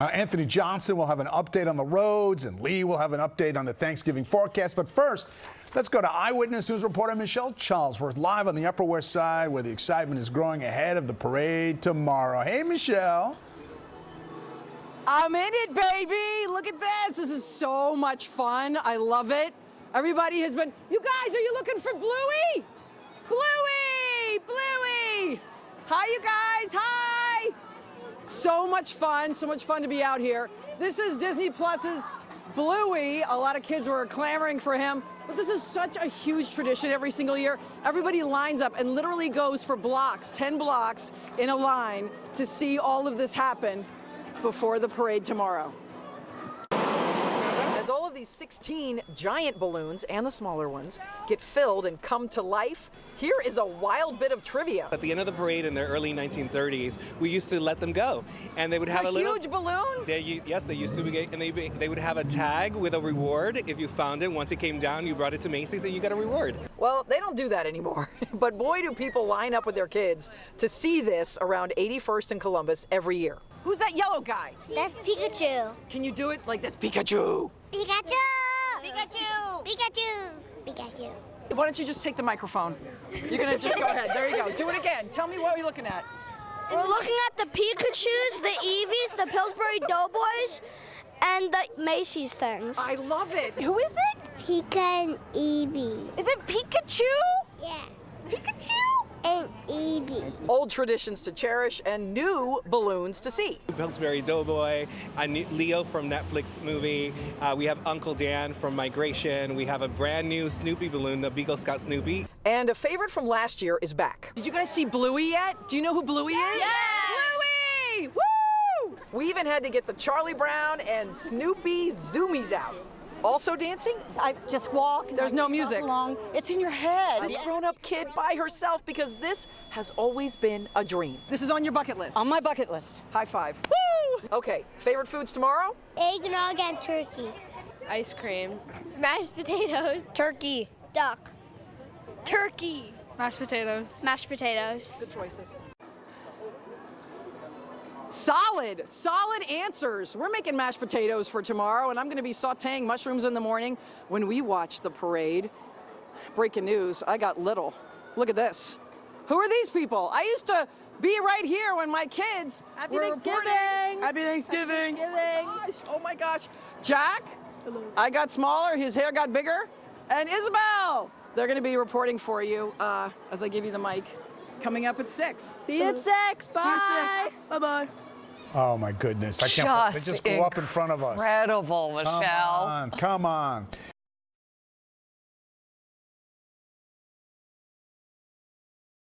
Uh, Anthony Johnson will have an update on the roads, and Lee will have an update on the Thanksgiving forecast. But first, let's go to Eyewitness News reporter Michelle Charlesworth live on the Upper West Side, where the excitement is growing ahead of the parade tomorrow. Hey, Michelle. I'm in it, baby. Look at this. This is so much fun. I love it. Everybody has been. You guys, are you looking for Bluey? Bluey! Bluey! Hi, you guys. Hi. So much fun. So much fun to be out here. This is Disney Plus's Bluey. A lot of kids were clamoring for him. But this is such a huge tradition every single year. Everybody lines up and literally goes for blocks, 10 blocks in a line to see all of this happen before the parade tomorrow. These 16 giant balloons and the smaller ones get filled and come to life, here is a wild bit of trivia. At the end of the parade in the early 1930s, we used to let them go, and they would have They're a little huge balloons? They, yes, they used to be, and they, they would have a tag with a reward if you found it. Once it came down, you brought it to Macy's, and you got a reward. Well, they don't do that anymore. but boy, do people line up with their kids to see this around 81st and Columbus every year. Who's that yellow guy? That's Pikachu. Can you do it like this? Pikachu! Pikachu! Pikachu! Pikachu! Pikachu. Why don't you just take the microphone? You're gonna just go ahead. There you go. Do it again. Tell me what you're looking at. We're looking at the Pikachus, the Eevees, the Pillsbury Doughboys, and the Macy's things. I love it. Who is it? Pika and Eevee. Is it Pikachu? Yeah. Pikachu? And Eevee. Old traditions to cherish and new balloons to see. Pillsbury Doughboy, a new Leo from Netflix movie. Uh, we have Uncle Dan from Migration. We have a brand new Snoopy balloon, the Beagle Scout Snoopy. And a favorite from last year is back. Did you guys see Bluey yet? Do you know who Bluey is? Yes! Bluey! Woo! We even had to get the Charlie Brown and Snoopy Zoomies out. Also dancing? I just walk. There's no music. Along. It's in your head. This grown-up kid by herself because this has always been a dream. This is on your bucket list. On my bucket list. High five. Woo! Okay, favorite foods tomorrow? Eggnog and turkey. Ice cream. Mashed potatoes. Turkey. Duck. Turkey. Mashed potatoes. Mashed potatoes. Good choices. Solid, solid answers. We're making mashed potatoes for tomorrow, and I'm going to be sauteing mushrooms in the morning when we watch the parade. Breaking news, I got little. Look at this. Who are these people? I used to be right here when my kids Happy were Thanksgiving. reporting. Happy Thanksgiving. Oh my gosh, oh my gosh. Jack, Hello. I got smaller, his hair got bigger. And Isabel, they're going to be reporting for you uh, as I give you the mic. Coming up at 6. See you at six. See you at Bye. Oh, my goodness. I can't. They just up in front of us. Incredible, Michelle. Come on, come on.